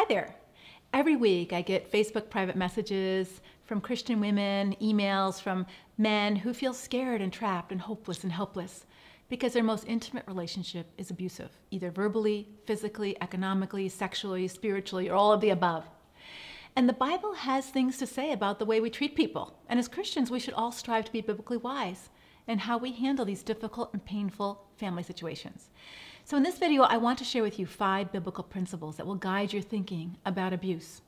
Hi there. Every week I get Facebook private messages from Christian women, emails from men who feel scared and trapped and hopeless and helpless because their most intimate relationship is abusive, either verbally, physically, economically, sexually, spiritually, or all of the above. And the Bible has things to say about the way we treat people. And as Christians, we should all strive to be biblically wise in how we handle these difficult and painful family situations. So in this video, I want to share with you five biblical principles that will guide your thinking about abuse.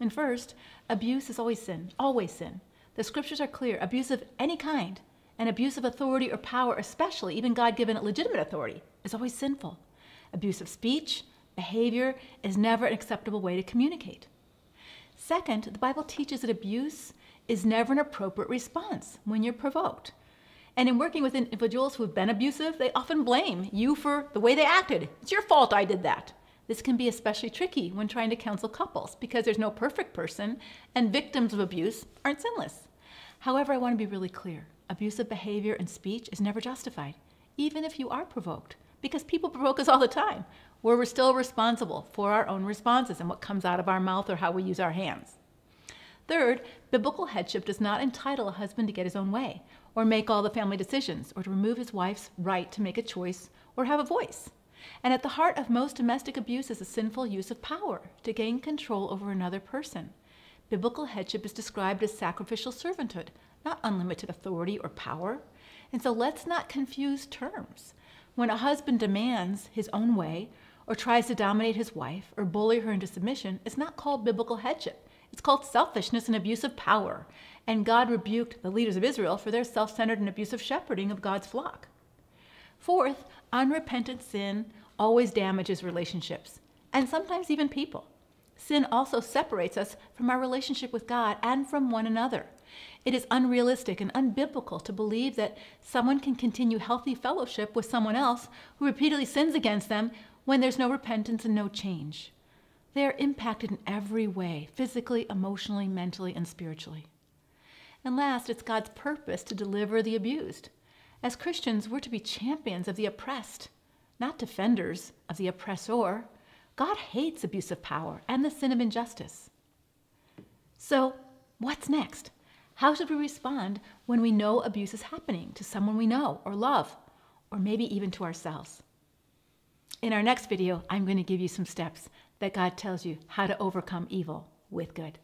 And first, abuse is always sin, always sin. The scriptures are clear. Abuse of any kind, and abuse of authority or power, especially even God-given legitimate authority, is always sinful. Abuse of speech, behavior is never an acceptable way to communicate. Second, the Bible teaches that abuse is never an appropriate response when you're provoked. And in working with individuals who've been abusive, they often blame you for the way they acted. It's your fault I did that. This can be especially tricky when trying to counsel couples because there's no perfect person and victims of abuse aren't sinless. However, I want to be really clear. Abusive behavior and speech is never justified, even if you are provoked, because people provoke us all the time, where we're still responsible for our own responses and what comes out of our mouth or how we use our hands. Third, biblical headship does not entitle a husband to get his own way, or make all the family decisions, or to remove his wife's right to make a choice or have a voice. And at the heart of most domestic abuse is a sinful use of power to gain control over another person. Biblical headship is described as sacrificial servanthood, not unlimited authority or power. And so let's not confuse terms. When a husband demands his own way, or tries to dominate his wife, or bully her into submission, it's not called biblical headship. It's called selfishness and abuse of power. And God rebuked the leaders of Israel for their self centered and abusive shepherding of God's flock. Fourth, unrepentant sin always damages relationships, and sometimes even people. Sin also separates us from our relationship with God and from one another. It is unrealistic and unbiblical to believe that someone can continue healthy fellowship with someone else who repeatedly sins against them when there's no repentance and no change. They are impacted in every way physically, emotionally, mentally, and spiritually. And last, it's God's purpose to deliver the abused. As Christians, we're to be champions of the oppressed, not defenders of the oppressor. God hates abuse of power and the sin of injustice. So, what's next? How should we respond when we know abuse is happening to someone we know or love, or maybe even to ourselves? In our next video, I'm going to give you some steps that God tells you how to overcome evil with good.